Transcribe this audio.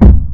you.